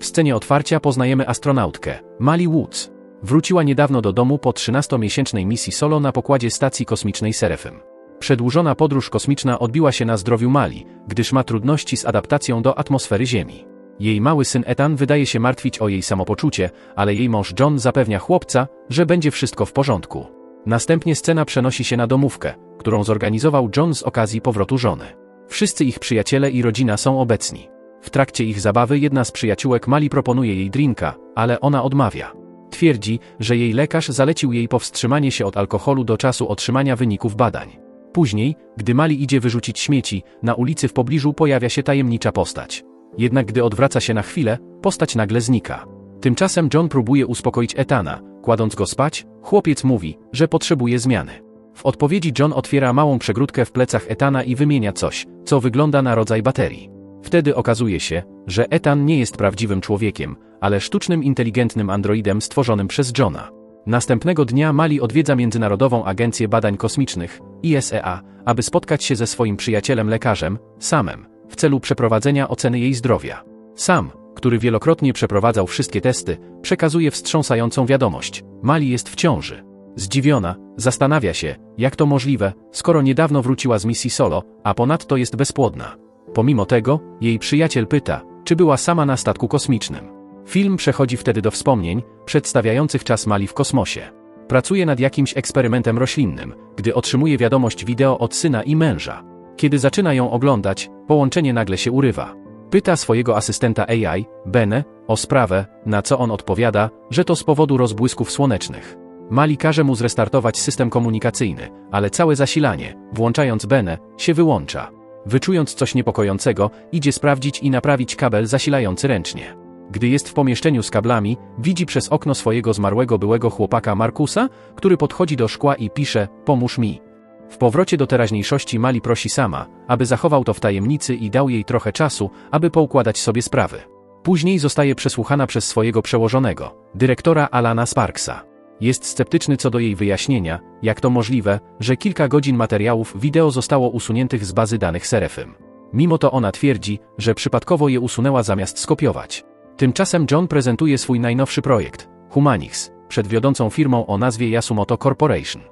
W scenie otwarcia poznajemy astronautkę, Mali Woods. Wróciła niedawno do domu po 13-miesięcznej misji solo na pokładzie stacji kosmicznej Serefim. Przedłużona podróż kosmiczna odbiła się na zdrowiu Mali, gdyż ma trudności z adaptacją do atmosfery Ziemi. Jej mały syn Ethan wydaje się martwić o jej samopoczucie, ale jej mąż John zapewnia chłopca, że będzie wszystko w porządku. Następnie scena przenosi się na domówkę, którą zorganizował John z okazji powrotu żony. Wszyscy ich przyjaciele i rodzina są obecni. W trakcie ich zabawy jedna z przyjaciółek Mali proponuje jej drinka, ale ona odmawia. Twierdzi, że jej lekarz zalecił jej powstrzymanie się od alkoholu do czasu otrzymania wyników badań. Później, gdy Mali idzie wyrzucić śmieci, na ulicy w pobliżu pojawia się tajemnicza postać. Jednak gdy odwraca się na chwilę, postać nagle znika. Tymczasem John próbuje uspokoić Etana, kładąc go spać, chłopiec mówi, że potrzebuje zmiany. W odpowiedzi John otwiera małą przegródkę w plecach Etana i wymienia coś, co wygląda na rodzaj baterii. Wtedy okazuje się, że Etan nie jest prawdziwym człowiekiem, ale sztucznym inteligentnym androidem stworzonym przez Johna. Następnego dnia Mali odwiedza Międzynarodową Agencję Badań Kosmicznych, ISEA, aby spotkać się ze swoim przyjacielem lekarzem, Samem, w celu przeprowadzenia oceny jej zdrowia. Sam, który wielokrotnie przeprowadzał wszystkie testy, przekazuje wstrząsającą wiadomość. Mali jest w ciąży. Zdziwiona, zastanawia się, jak to możliwe, skoro niedawno wróciła z misji solo, a ponadto jest bezpłodna. Pomimo tego, jej przyjaciel pyta, czy była sama na statku kosmicznym. Film przechodzi wtedy do wspomnień, przedstawiających czas Mali w kosmosie. Pracuje nad jakimś eksperymentem roślinnym, gdy otrzymuje wiadomość wideo od syna i męża. Kiedy zaczyna ją oglądać, połączenie nagle się urywa. Pyta swojego asystenta AI, Bene, o sprawę, na co on odpowiada, że to z powodu rozbłysków słonecznych. Mali każe mu zrestartować system komunikacyjny, ale całe zasilanie, włączając Bene, się wyłącza. Wyczując coś niepokojącego, idzie sprawdzić i naprawić kabel zasilający ręcznie. Gdy jest w pomieszczeniu z kablami, widzi przez okno swojego zmarłego byłego chłopaka Markusa, który podchodzi do szkła i pisze: Pomóż mi. W powrocie do teraźniejszości Mali prosi sama, aby zachował to w tajemnicy i dał jej trochę czasu, aby poukładać sobie sprawy. Później zostaje przesłuchana przez swojego przełożonego, dyrektora Alana Sparksa. Jest sceptyczny co do jej wyjaśnienia, jak to możliwe, że kilka godzin materiałów wideo zostało usuniętych z bazy danych Serefim. Mimo to ona twierdzi, że przypadkowo je usunęła zamiast skopiować. Tymczasem John prezentuje swój najnowszy projekt, Humanix, przed wiodącą firmą o nazwie Yasumoto Corporation.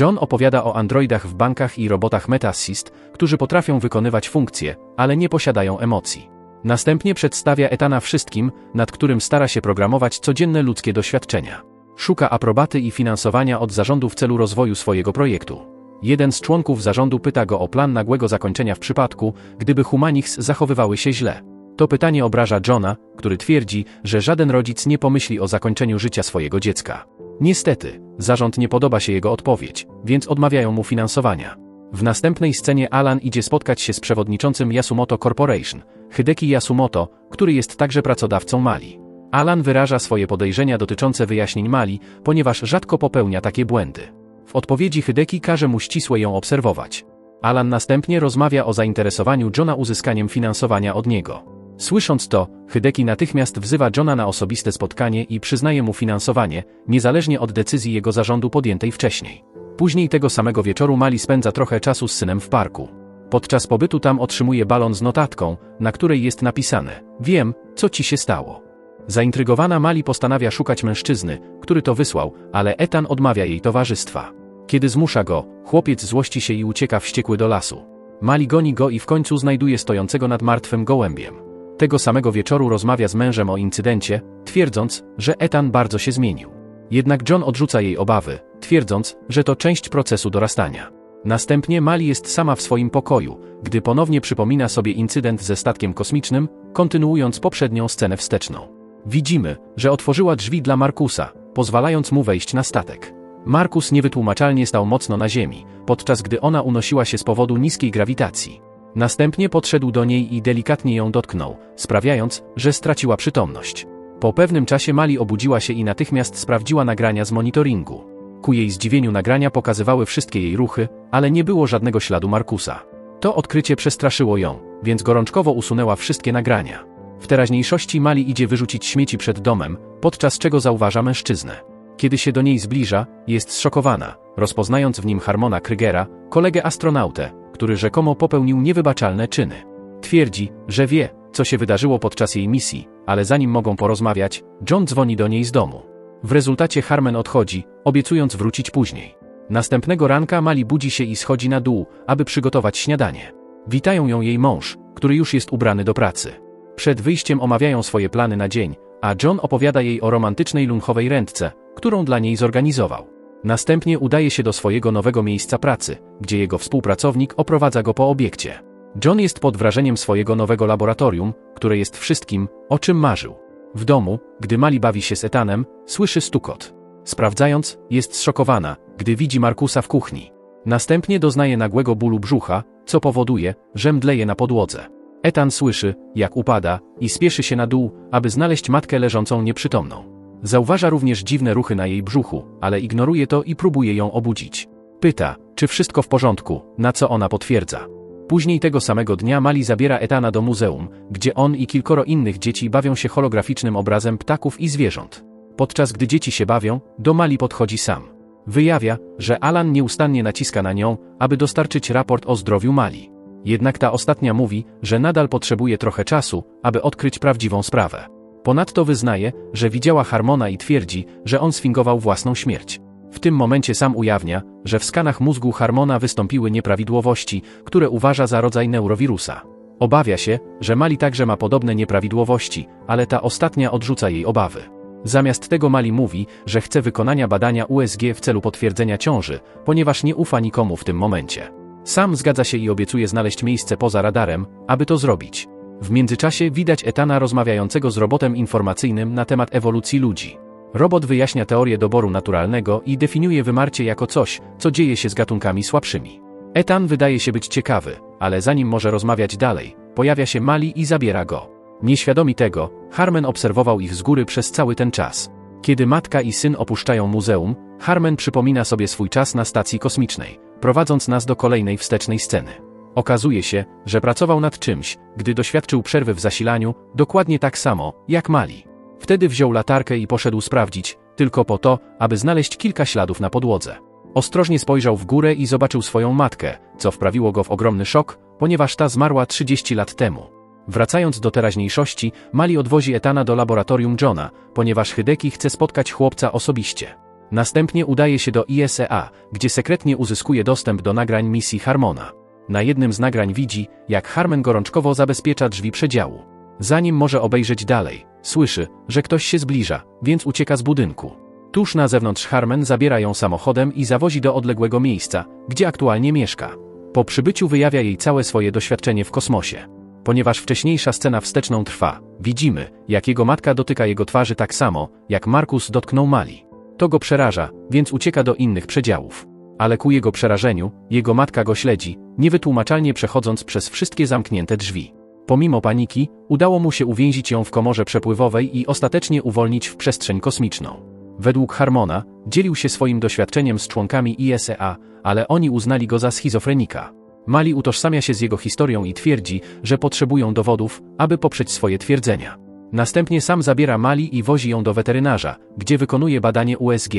John opowiada o androidach w bankach i robotach MetaAssist, którzy potrafią wykonywać funkcje, ale nie posiadają emocji. Następnie przedstawia Etana wszystkim, nad którym stara się programować codzienne ludzkie doświadczenia. Szuka aprobaty i finansowania od zarządu w celu rozwoju swojego projektu. Jeden z członków zarządu pyta go o plan nagłego zakończenia w przypadku, gdyby Humanix zachowywały się źle. To pytanie obraża Johna, który twierdzi, że żaden rodzic nie pomyśli o zakończeniu życia swojego dziecka. Niestety, zarząd nie podoba się jego odpowiedź, więc odmawiają mu finansowania. W następnej scenie Alan idzie spotkać się z przewodniczącym Yasumoto Corporation, Hideki Yasumoto, który jest także pracodawcą Mali. Alan wyraża swoje podejrzenia dotyczące wyjaśnień Mali, ponieważ rzadko popełnia takie błędy. W odpowiedzi Hideki każe mu ścisłe ją obserwować. Alan następnie rozmawia o zainteresowaniu Johna uzyskaniem finansowania od niego. Słysząc to, Hideki natychmiast wzywa Johna na osobiste spotkanie i przyznaje mu finansowanie, niezależnie od decyzji jego zarządu podjętej wcześniej. Później tego samego wieczoru Mali spędza trochę czasu z synem w parku. Podczas pobytu tam otrzymuje balon z notatką, na której jest napisane: Wiem, co ci się stało. Zaintrygowana Mali postanawia szukać mężczyzny, który to wysłał, ale Etan odmawia jej towarzystwa. Kiedy zmusza go, chłopiec złości się i ucieka wściekły do lasu. Mali goni go i w końcu znajduje stojącego nad martwym gołębiem. Tego samego wieczoru rozmawia z mężem o incydencie, twierdząc, że Etan bardzo się zmienił. Jednak John odrzuca jej obawy, twierdząc, że to część procesu dorastania. Następnie Mali jest sama w swoim pokoju, gdy ponownie przypomina sobie incydent ze statkiem kosmicznym, kontynuując poprzednią scenę wsteczną. Widzimy, że otworzyła drzwi dla Markusa, pozwalając mu wejść na statek. Markus niewytłumaczalnie stał mocno na ziemi, podczas gdy ona unosiła się z powodu niskiej grawitacji. Następnie podszedł do niej i delikatnie ją dotknął, sprawiając, że straciła przytomność. Po pewnym czasie Mali obudziła się i natychmiast sprawdziła nagrania z monitoringu. Ku jej zdziwieniu nagrania pokazywały wszystkie jej ruchy, ale nie było żadnego śladu Markusa. To odkrycie przestraszyło ją, więc gorączkowo usunęła wszystkie nagrania. W teraźniejszości Mali idzie wyrzucić śmieci przed domem, podczas czego zauważa mężczyznę. Kiedy się do niej zbliża, jest zszokowana, rozpoznając w nim Harmona Krygera, kolegę astronautę, który rzekomo popełnił niewybaczalne czyny. Twierdzi, że wie, co się wydarzyło podczas jej misji, ale zanim mogą porozmawiać, John dzwoni do niej z domu. W rezultacie Harmen odchodzi, obiecując wrócić później. Następnego ranka Mali budzi się i schodzi na dół, aby przygotować śniadanie. Witają ją jej mąż, który już jest ubrany do pracy. Przed wyjściem omawiają swoje plany na dzień, a John opowiada jej o romantycznej lunchowej rentce, którą dla niej zorganizował. Następnie udaje się do swojego nowego miejsca pracy, gdzie jego współpracownik oprowadza go po obiekcie. John jest pod wrażeniem swojego nowego laboratorium, które jest wszystkim, o czym marzył. W domu, gdy Mali bawi się z Etanem, słyszy stukot. Sprawdzając, jest zszokowana, gdy widzi Markusa w kuchni. Następnie doznaje nagłego bólu brzucha, co powoduje, że mdleje na podłodze. Etan słyszy, jak upada, i spieszy się na dół, aby znaleźć matkę leżącą nieprzytomną. Zauważa również dziwne ruchy na jej brzuchu, ale ignoruje to i próbuje ją obudzić. Pyta, czy wszystko w porządku, na co ona potwierdza. Później tego samego dnia Mali zabiera Etana do muzeum, gdzie on i kilkoro innych dzieci bawią się holograficznym obrazem ptaków i zwierząt. Podczas gdy dzieci się bawią, do Mali podchodzi sam. Wyjawia, że Alan nieustannie naciska na nią, aby dostarczyć raport o zdrowiu Mali. Jednak ta ostatnia mówi, że nadal potrzebuje trochę czasu, aby odkryć prawdziwą sprawę. Ponadto wyznaje, że widziała Harmona i twierdzi, że on sfingował własną śmierć. W tym momencie sam ujawnia, że w skanach mózgu Harmona wystąpiły nieprawidłowości, które uważa za rodzaj neurowirusa. Obawia się, że Mali także ma podobne nieprawidłowości, ale ta ostatnia odrzuca jej obawy. Zamiast tego Mali mówi, że chce wykonania badania USG w celu potwierdzenia ciąży, ponieważ nie ufa nikomu w tym momencie. Sam zgadza się i obiecuje znaleźć miejsce poza radarem, aby to zrobić. W międzyczasie widać Etana rozmawiającego z robotem informacyjnym na temat ewolucji ludzi. Robot wyjaśnia teorię doboru naturalnego i definiuje wymarcie jako coś, co dzieje się z gatunkami słabszymi. Etan wydaje się być ciekawy, ale zanim może rozmawiać dalej, pojawia się Mali i zabiera go. Nieświadomi tego, Harmen obserwował ich z góry przez cały ten czas. Kiedy matka i syn opuszczają muzeum, Harmen przypomina sobie swój czas na stacji kosmicznej, prowadząc nas do kolejnej wstecznej sceny. Okazuje się, że pracował nad czymś, gdy doświadczył przerwy w zasilaniu, dokładnie tak samo, jak Mali. Wtedy wziął latarkę i poszedł sprawdzić, tylko po to, aby znaleźć kilka śladów na podłodze. Ostrożnie spojrzał w górę i zobaczył swoją matkę, co wprawiło go w ogromny szok, ponieważ ta zmarła 30 lat temu. Wracając do teraźniejszości, Mali odwozi Etana do laboratorium Johna, ponieważ Hideki chce spotkać chłopca osobiście. Następnie udaje się do ISEA, gdzie sekretnie uzyskuje dostęp do nagrań misji Harmona. Na jednym z nagrań widzi, jak Harmon gorączkowo zabezpiecza drzwi przedziału. Zanim może obejrzeć dalej, słyszy, że ktoś się zbliża, więc ucieka z budynku. Tuż na zewnątrz Harmen zabiera ją samochodem i zawozi do odległego miejsca, gdzie aktualnie mieszka. Po przybyciu wyjawia jej całe swoje doświadczenie w kosmosie. Ponieważ wcześniejsza scena wsteczną trwa, widzimy, jak jego matka dotyka jego twarzy tak samo, jak Markus dotknął Mali. To go przeraża, więc ucieka do innych przedziałów. Ale ku jego przerażeniu, jego matka go śledzi, niewytłumaczalnie przechodząc przez wszystkie zamknięte drzwi. Pomimo paniki, udało mu się uwięzić ją w komorze przepływowej i ostatecznie uwolnić w przestrzeń kosmiczną. Według Harmona, dzielił się swoim doświadczeniem z członkami ISEA, ale oni uznali go za schizofrenika. Mali utożsamia się z jego historią i twierdzi, że potrzebują dowodów, aby poprzeć swoje twierdzenia. Następnie sam zabiera Mali i wozi ją do weterynarza, gdzie wykonuje badanie USG.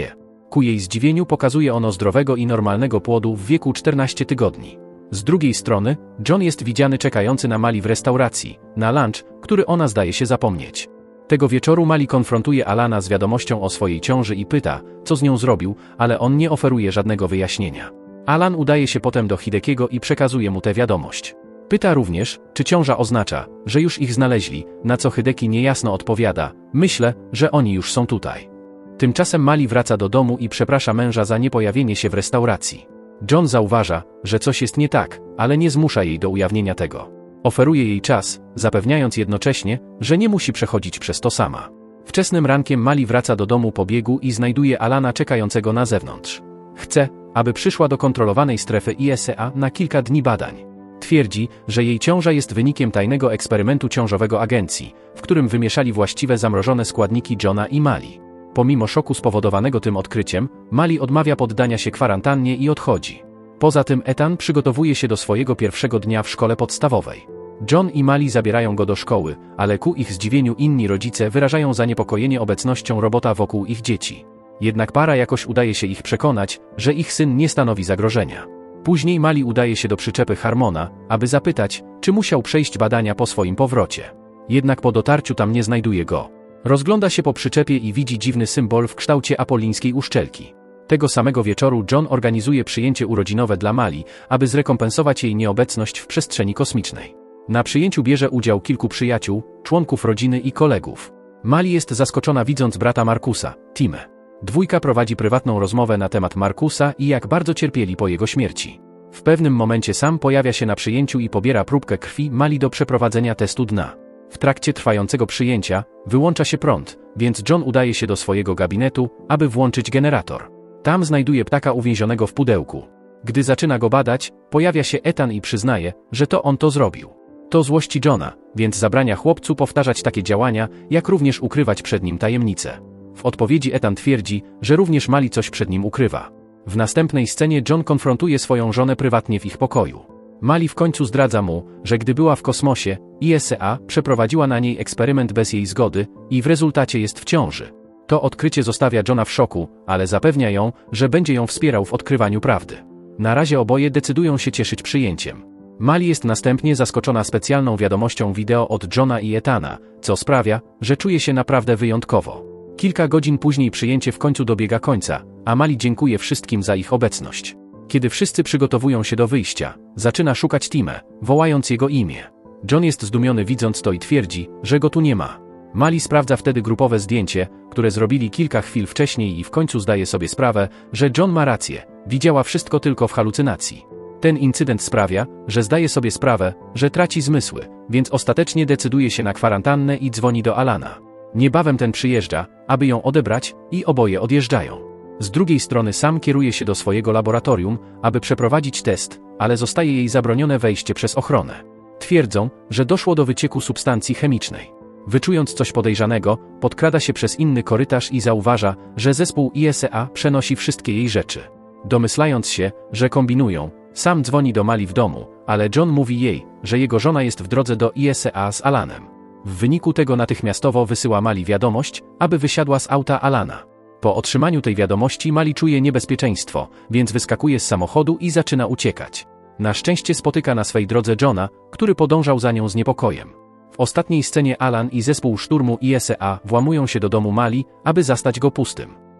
Ku jej zdziwieniu pokazuje ono zdrowego i normalnego płodu w wieku 14 tygodni. Z drugiej strony, John jest widziany czekający na Mali w restauracji, na lunch, który ona zdaje się zapomnieć. Tego wieczoru Mali konfrontuje Alana z wiadomością o swojej ciąży i pyta, co z nią zrobił, ale on nie oferuje żadnego wyjaśnienia. Alan udaje się potem do Hidekiego i przekazuje mu tę wiadomość. Pyta również, czy ciąża oznacza, że już ich znaleźli, na co Hideki niejasno odpowiada, myślę, że oni już są tutaj. Tymczasem Mali wraca do domu i przeprasza męża za niepojawienie się w restauracji. John zauważa, że coś jest nie tak, ale nie zmusza jej do ujawnienia tego. Oferuje jej czas, zapewniając jednocześnie, że nie musi przechodzić przez to sama. Wczesnym rankiem Mali wraca do domu po biegu i znajduje Alana czekającego na zewnątrz. Chce, aby przyszła do kontrolowanej strefy ISEA na kilka dni badań. Twierdzi, że jej ciąża jest wynikiem tajnego eksperymentu ciążowego agencji, w którym wymieszali właściwe zamrożone składniki Johna i Mali. Pomimo szoku spowodowanego tym odkryciem, Mali odmawia poddania się kwarantannie i odchodzi. Poza tym Ethan przygotowuje się do swojego pierwszego dnia w szkole podstawowej. John i Mali zabierają go do szkoły, ale ku ich zdziwieniu inni rodzice wyrażają zaniepokojenie obecnością robota wokół ich dzieci. Jednak para jakoś udaje się ich przekonać, że ich syn nie stanowi zagrożenia. Później Mali udaje się do przyczepy Harmona, aby zapytać, czy musiał przejść badania po swoim powrocie. Jednak po dotarciu tam nie znajduje go. Rozgląda się po przyczepie i widzi dziwny symbol w kształcie apolińskiej uszczelki. Tego samego wieczoru John organizuje przyjęcie urodzinowe dla Mali, aby zrekompensować jej nieobecność w przestrzeni kosmicznej. Na przyjęciu bierze udział kilku przyjaciół, członków rodziny i kolegów. Mali jest zaskoczona widząc brata Markusa, Timę. Dwójka prowadzi prywatną rozmowę na temat Markusa i jak bardzo cierpieli po jego śmierci. W pewnym momencie sam pojawia się na przyjęciu i pobiera próbkę krwi Mali do przeprowadzenia testu dna. W trakcie trwającego przyjęcia wyłącza się prąd, więc John udaje się do swojego gabinetu, aby włączyć generator. Tam znajduje ptaka uwięzionego w pudełku. Gdy zaczyna go badać, pojawia się Ethan i przyznaje, że to on to zrobił. To złości Johna, więc zabrania chłopcu powtarzać takie działania, jak również ukrywać przed nim tajemnice. W odpowiedzi Ethan twierdzi, że również Mali coś przed nim ukrywa. W następnej scenie John konfrontuje swoją żonę prywatnie w ich pokoju. Mali w końcu zdradza mu, że gdy była w kosmosie, ISA przeprowadziła na niej eksperyment bez jej zgody i w rezultacie jest w ciąży. To odkrycie zostawia Johna w szoku, ale zapewnia ją, że będzie ją wspierał w odkrywaniu prawdy. Na razie oboje decydują się cieszyć przyjęciem. Mali jest następnie zaskoczona specjalną wiadomością wideo od Johna i Etana, co sprawia, że czuje się naprawdę wyjątkowo. Kilka godzin później przyjęcie w końcu dobiega końca, a Mali dziękuję wszystkim za ich obecność. Kiedy wszyscy przygotowują się do wyjścia, zaczyna szukać Timę, wołając jego imię. John jest zdumiony widząc to i twierdzi, że go tu nie ma. Mali sprawdza wtedy grupowe zdjęcie, które zrobili kilka chwil wcześniej i w końcu zdaje sobie sprawę, że John ma rację, widziała wszystko tylko w halucynacji. Ten incydent sprawia, że zdaje sobie sprawę, że traci zmysły, więc ostatecznie decyduje się na kwarantannę i dzwoni do Alana. Niebawem ten przyjeżdża, aby ją odebrać i oboje odjeżdżają. Z drugiej strony sam kieruje się do swojego laboratorium, aby przeprowadzić test, ale zostaje jej zabronione wejście przez ochronę. Twierdzą, że doszło do wycieku substancji chemicznej. Wyczując coś podejrzanego, podkrada się przez inny korytarz i zauważa, że zespół ISA przenosi wszystkie jej rzeczy. Domyślając się, że kombinują, sam dzwoni do Mali w domu, ale John mówi jej, że jego żona jest w drodze do ISA z Alanem. W wyniku tego natychmiastowo wysyła Mali wiadomość, aby wysiadła z auta Alana. Po otrzymaniu tej wiadomości Mali czuje niebezpieczeństwo, więc wyskakuje z samochodu i zaczyna uciekać. Na szczęście spotyka na swej drodze Johna, który podążał za nią z niepokojem. W ostatniej scenie Alan i zespół szturmu ISA włamują się do domu Mali, aby zastać go pustym.